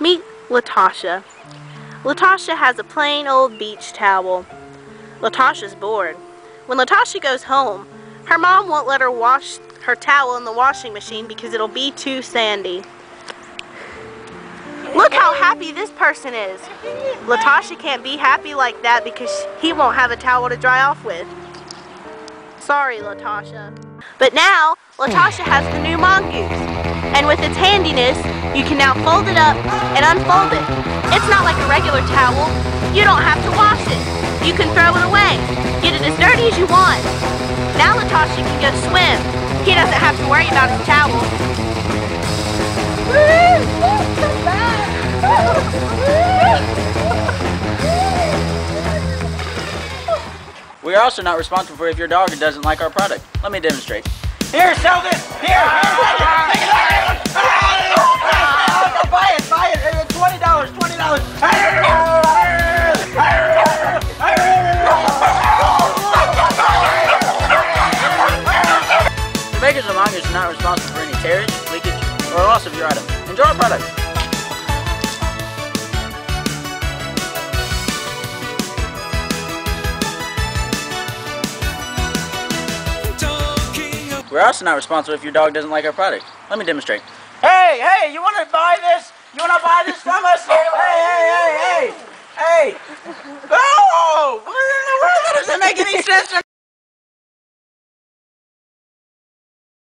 Meet Latasha. Latasha has a plain old beach towel. Latasha's bored. When Latasha goes home, her mom won't let her wash her towel in the washing machine because it'll be too sandy. Look how happy this person is. Latasha can't be happy like that because he won't have a towel to dry off with. Sorry, Latasha. But now, Latasha has the new mongoose. And with its handiness, you can now fold it up and unfold it. It's not like a regular towel. You don't have to wash it. You can throw it away. Get it as dirty as you want. Now Latasha can go swim. He doesn't have to worry about his towel. We are also not responsible for if your dog doesn't like our product. Let me demonstrate. Here, sell this! Here! Take makers of manga are not responsible for any tears, leakage, or loss of your item. Enjoy our product! We're also not responsible if your dog doesn't like our product. Let me demonstrate. Hey, hey, you want to buy this? You want to buy this from us? Hey, hey, hey, hey, hey. Oh, what in the world doesn't make any sense?